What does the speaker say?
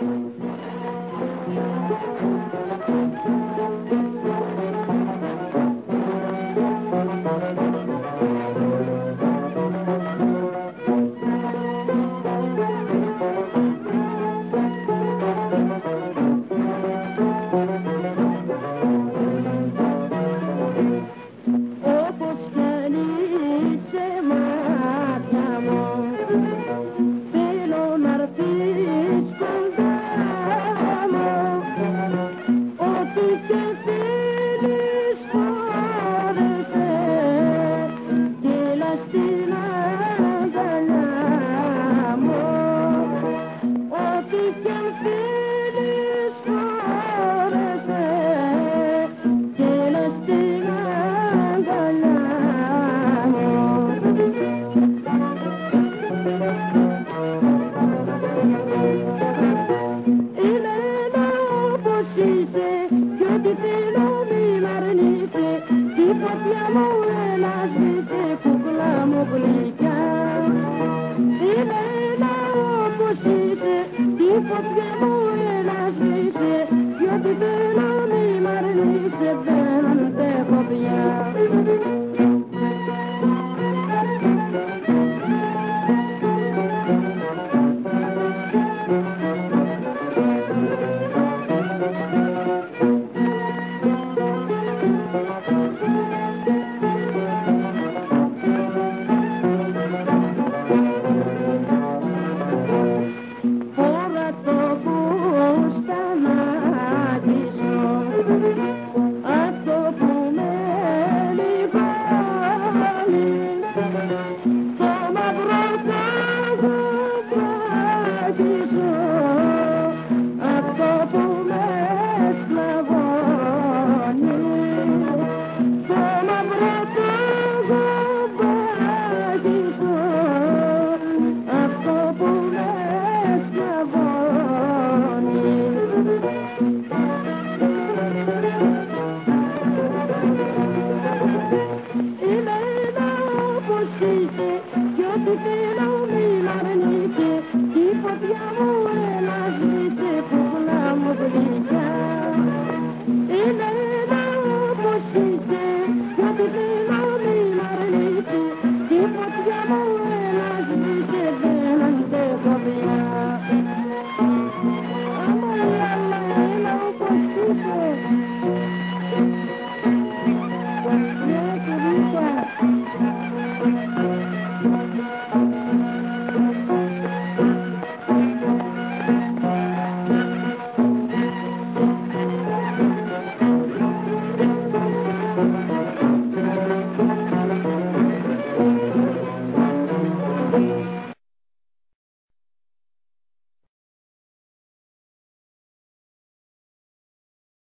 Όπως κι ό,τι θέλω μην αρνείσαι τη φωτιά μου έλα σβήσε κούκλα μου γλυκιά. Ελένα όπως είσαι τη φωτιά μου έλα σβήσε κι ό,τι θέλω μην αρνείσαι δεν αντέχω πια ti te lo mi la venite, ti potiamo e la